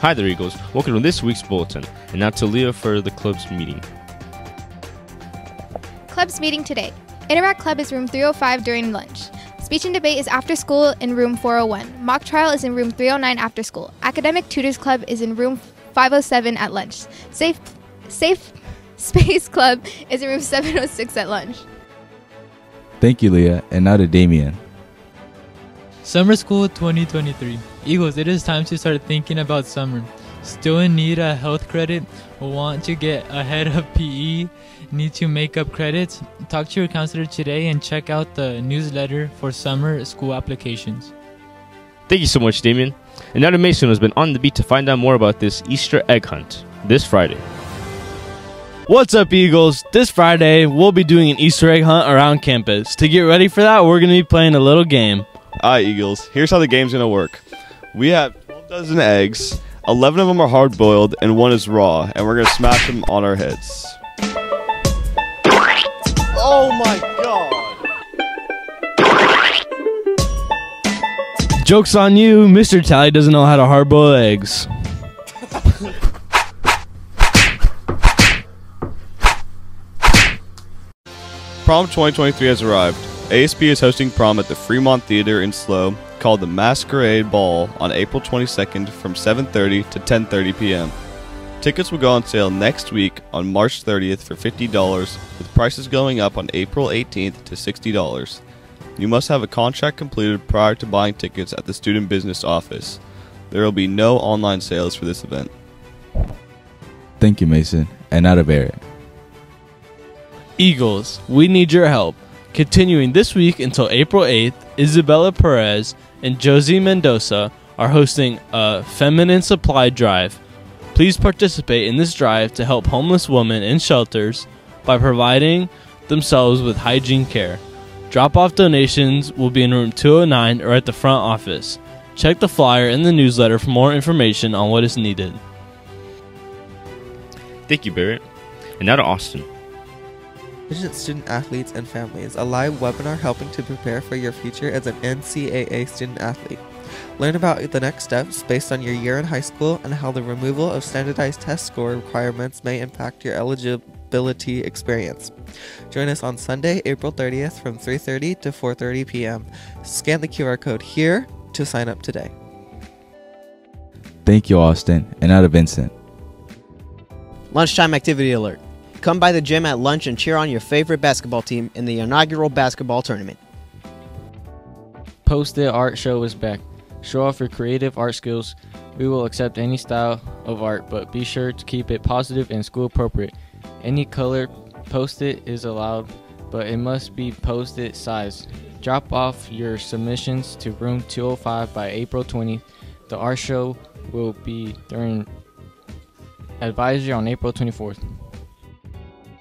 Hi there, Eagles. Welcome to this week's bulletin. And now to Leah for the club's meeting. Club's meeting today. Interact Club is room 305 during lunch. Speech and debate is after school in room 401. Mock trial is in room 309 after school. Academic Tutors Club is in room 507 at lunch. Safe Safe Space Club is in room 706 at lunch. Thank you, Leah. And now to Damien. Summer School 2023. Eagles, it is time to start thinking about summer. Still in need of health credit? Want to get ahead of PE? Need to make up credits? Talk to your counselor today and check out the newsletter for summer school applications. Thank you so much, Damien. And now to Mason, who's been on the beat to find out more about this Easter egg hunt this Friday. What's up, Eagles? This Friday, we'll be doing an Easter egg hunt around campus. To get ready for that, we're going to be playing a little game. Alright, Eagles, here's how the game's gonna work. We have 12 dozen eggs, 11 of them are hard boiled, and one is raw, and we're gonna smash them on our heads. Oh my god! Joke's on you, Mr. Tally doesn't know how to hard boil eggs. Prom 2023 has arrived. ASB is hosting prom at the Fremont Theater in SLO called the Masquerade Ball on April 22nd from 7:30 to 10:30 p.m. Tickets will go on sale next week on March 30th for $50 with prices going up on April 18th to $60. You must have a contract completed prior to buying tickets at the student business office. There will be no online sales for this event. Thank you, Mason. And out of Barrett. Eagles, we need your help. Continuing this week until April 8th, Isabella Perez and Josie Mendoza are hosting a feminine supply drive. Please participate in this drive to help homeless women in shelters by providing themselves with hygiene care. Drop off donations will be in room 209 or at the front office. Check the flyer in the newsletter for more information on what is needed. Thank you, Barrett. And now to Austin. Vision student athletes and families, a live webinar helping to prepare for your future as an NCAA student athlete. Learn about the next steps based on your year in high school and how the removal of standardized test score requirements may impact your eligibility experience. Join us on Sunday, April 30th from 3:30 to 4:30 p.m. Scan the QR code here to sign up today. Thank you, Austin. And now to Vincent. Lunchtime activity alert. Come by the gym at lunch and cheer on your favorite basketball team in the inaugural basketball tournament. Post It Art Show is back. Show off your creative art skills. We will accept any style of art, but be sure to keep it positive and school appropriate. Any color post it is allowed, but it must be post it size. Drop off your submissions to room 205 by April 20th. The art show will be during advisory on April 24th.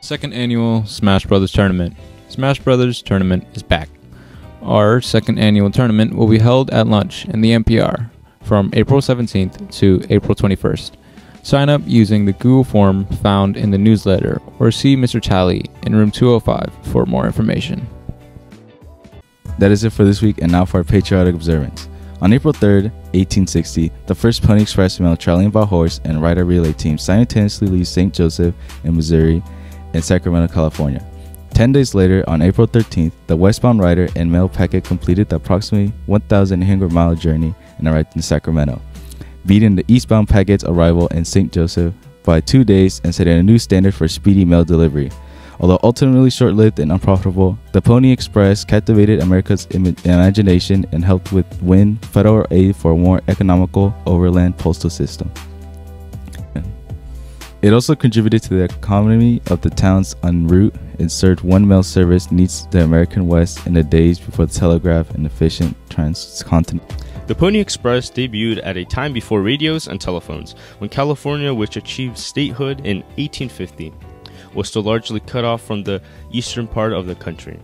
Second annual Smash Brothers tournament. Smash Brothers tournament is back. Our second annual tournament will be held at lunch in the MPR from April 17th to April 21st. Sign up using the Google form found in the newsletter or see Mr. Tally in room 205 for more information. That is it for this week, and now for our patriotic observance. On April 3rd, 1860, the first Pony Express mail traveling by horse and rider relay team simultaneously leaves St. Joseph in Missouri and Sacramento, California. Ten days later, on April 13th, the westbound rider and mail packet completed the approximately 1,800 mile journey and arrived in Sacramento, beating the eastbound packet's arrival in St. Joseph by two days and setting a new standard for speedy mail delivery. Although ultimately short lived and unprofitable, the Pony Express captivated America's Im- imagination and helped with win federal aid for a more economical overland postal system. It also contributed to the economy of the towns en route and served one mail service needs the American West in the days before the telegraph and efficient transcontinental. The Pony Express debuted at a time before radios and telephones, when California, which achieved statehood in 1850, was still largely cut off from the eastern part of the country.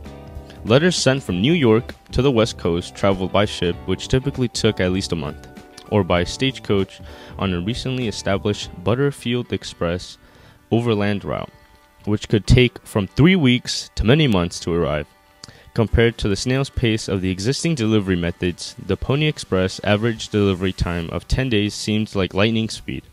Letters sent from New York to the West Coast traveled by ship, which typically took at least a month, or by stagecoach on a recently established Butterfield Express overland route, which could take from three weeks to many months to arrive. Compared to the snail's pace of the existing delivery methods, the Pony Express average delivery time of 10 days seemed like lightning speed.